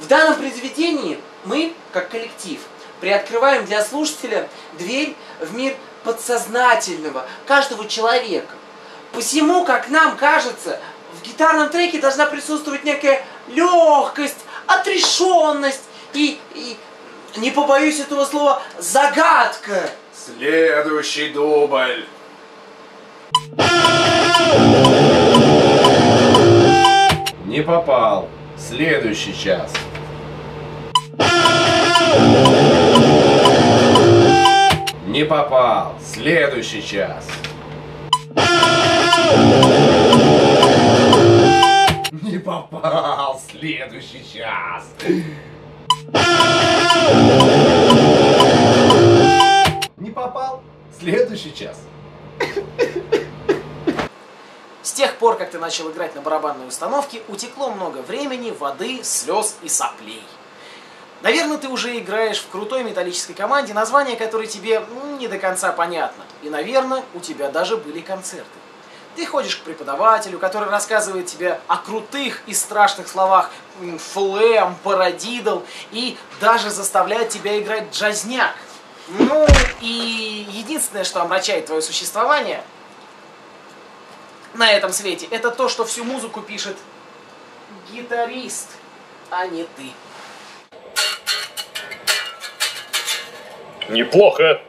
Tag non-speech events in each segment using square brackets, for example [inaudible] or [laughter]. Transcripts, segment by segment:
В данном произведении мы, как коллектив, приоткрываем для слушателя дверь в мир подсознательного каждого человека. Посему, как нам кажется, в гитарном треке должна присутствовать некая легкость, отрешенность и, и не побоюсь этого слова, загадка. Следующий дубль. Не попал. Следующий час. Не попал. Следующий час. Не попал. Следующий час. Не попал. Следующий час. С тех пор, как ты начал играть на барабанной установке, утекло много времени, воды, слез и соплей. Наверное, ты уже играешь в крутой металлической команде, название которой тебе не до конца понятно. И, наверное, у тебя даже были концерты. Ты ходишь к преподавателю, который рассказывает тебе о крутых и страшных словах флэм, парадидл и даже заставляет тебя играть джазняк. Ну и единственное, что омрачает твое существование на этом свете, это то, что всю музыку пишет гитарист, а не ты. Неплохо.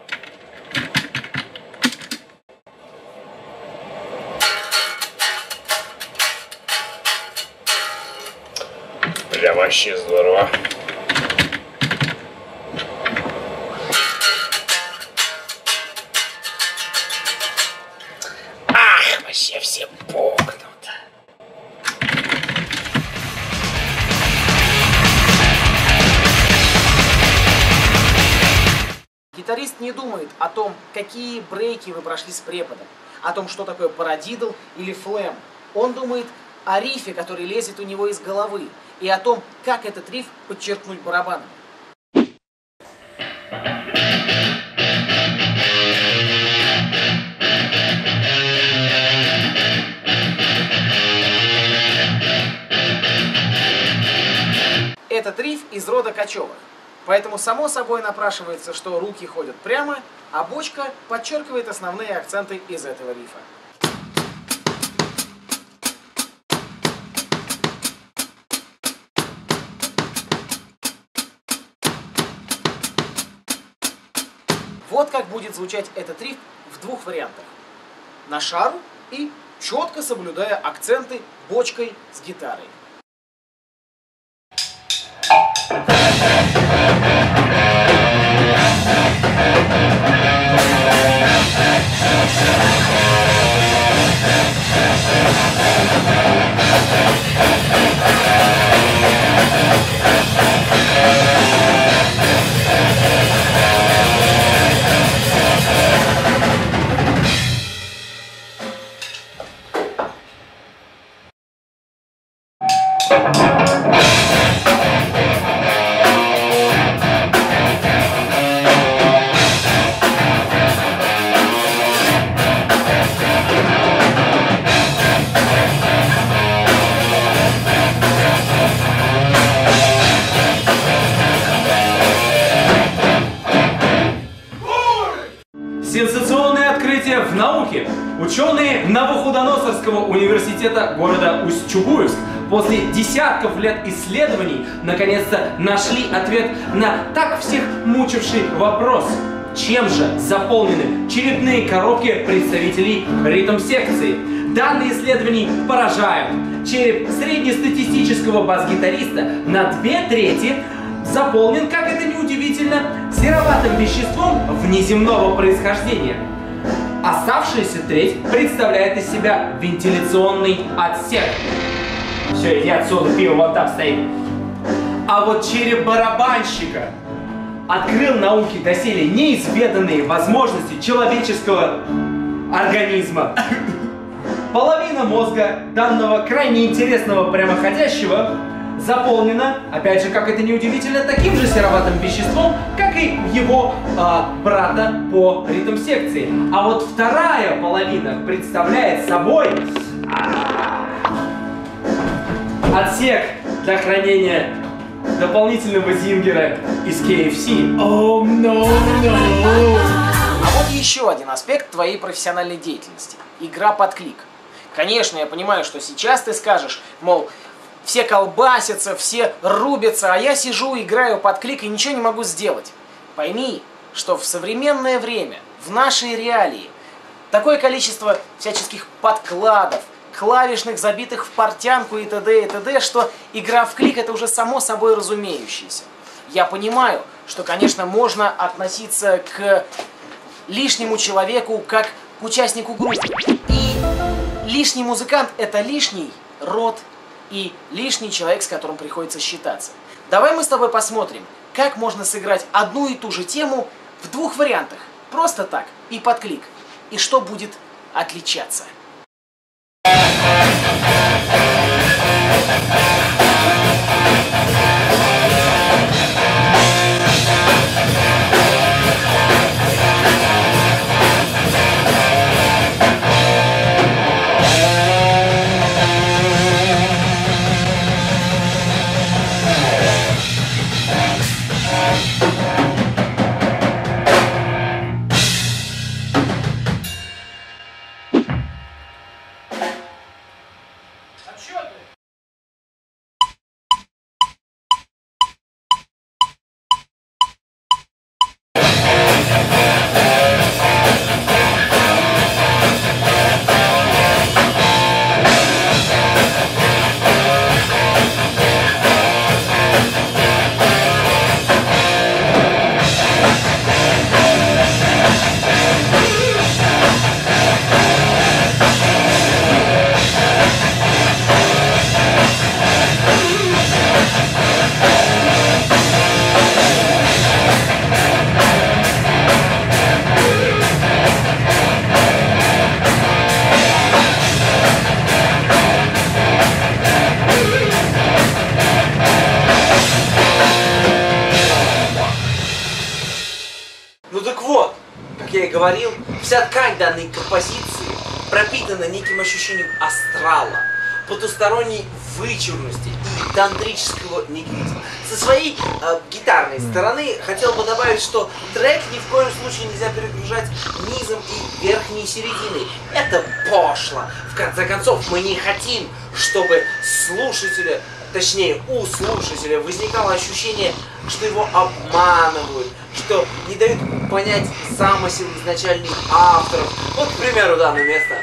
Бля, вообще здорово. Ах, вообще все пукнут. Гитарист не думает о том, какие брейки вы прошли с преподом, о том, что такое парадидл или флэм. Он думает о рифе, который лезет у него из головы, и о том, как этот риф подчеркнуть барабаном. Этот риф из рода кочевых. Поэтому само собой напрашивается, что руки ходят прямо, а бочка подчеркивает основные акценты из этого рифа. Вот как будет звучать этот риф в двух вариантах. На шару и четко соблюдая акценты бочкой с гитарой. you Ученые Новохудоносорского университета города Усть-Чугуевск после десятков лет исследований наконец-то нашли ответ на так всех мучивший вопрос. Чем же заполнены черепные коробки представителей ритм-секции? Данные исследований поражают. Череп среднестатистического бас-гитариста на две трети заполнен, как это не удивительно, сероватым веществом внеземного происхождения. Оставшаяся треть представляет из себя вентиляционный отсек. Все, иди отсюда, пиво вот там стоит. А вот череп барабанщика открыл науке доселе неизведанные возможности человеческого организма. Половина мозга данного крайне интересного прямоходящего заполнена, опять же, как это не удивительно, таким же сероватым веществом, как и его а, брата по ритм-секции. А вот вторая половина представляет собой отсек для хранения дополнительного зингера из KFC. Oh, no, no. А вот еще один аспект твоей профессиональной деятельности. Игра под клик. Конечно, я понимаю, что сейчас ты скажешь, мол, все колбасятся, все рубятся, а я сижу, играю под клик и ничего не могу сделать. Пойми, что в современное время, в нашей реалии, такое количество всяческих подкладов, клавишных, забитых в портянку и т.д. и т.д., что игра в клик это уже само собой разумеющееся. Я понимаю, что, конечно, можно относиться к лишнему человеку как к участнику группы. И лишний музыкант это лишний род и лишний человек, с которым приходится считаться. Давай мы с тобой посмотрим, как можно сыграть одну и ту же тему в двух вариантах. Просто так и под клик. И что будет отличаться. Вся ткань данной композиции пропитана неким ощущением астрала, потусторонней вычурности и тантрического нигилизма. Со своей э, гитарной стороны хотел бы добавить, что трек ни в коем случае нельзя перегружать низом и верхней серединой. Это пошло. В конце концов, мы не хотим, чтобы слушателя, точнее у слушателя возникало ощущение, что его обманывают, что не дают понять замысел изначальных авторов. Вот, к примеру, данное место.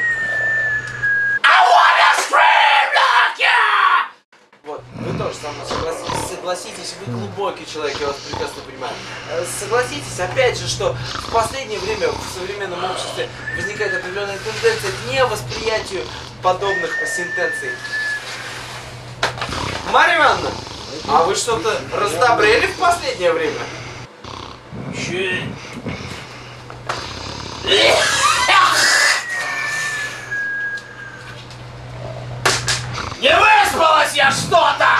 Вот, вы тоже со мной согласитесь, согласитесь, вы глубокий человек, я вас прекрасно понимаю. Э, Согласитесь, опять же, что в последнее время в современном обществе возникает определенная тенденция к невосприятию подобных сентенций. Марья Ивановна, а вы что-то раздобрели в последнее время? Не выспалась я что-то!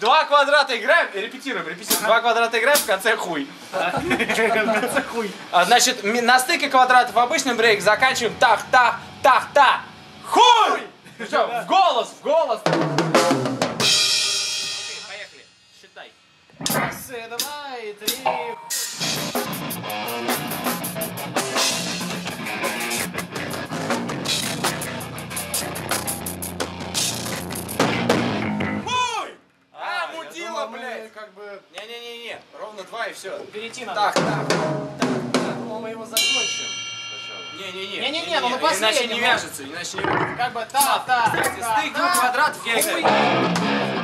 Два квадрата играем, репетируем, репетируем. Два квадрата играем, в конце хуй. [laughs] В конце хуй. А, Значит, на стыке квадратов обычный брейк заканчиваем так, так, так, так. Хуй! Что, в голос, в голос. Поехали. Считай. Раз, два и три. Не-не-не. Не-не-не, ну на Иначе последнем, не ну. вяжется, иначе не Как бы так, стык двух квадратов я играю.